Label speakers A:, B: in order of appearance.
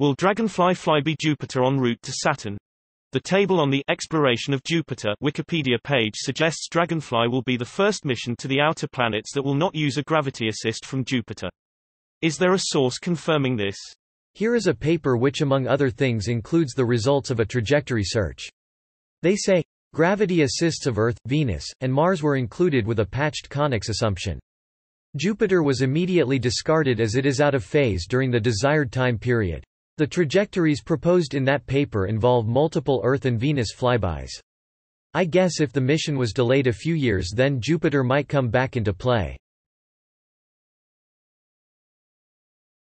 A: Will Dragonfly flyby Jupiter en route to Saturn? The table on the Exploration of Jupiter Wikipedia page suggests Dragonfly will be the first mission to the outer planets that will not use a gravity assist from Jupiter. Is there a source confirming this?
B: Here is a paper which among other things includes the results of a trajectory search. They say, gravity assists of Earth, Venus, and Mars were included with a patched conics assumption. Jupiter was immediately discarded as it is out of phase during the desired time period. The trajectories proposed in that paper involve multiple Earth and Venus flybys. I guess if the mission was delayed a few years then Jupiter might come back into play.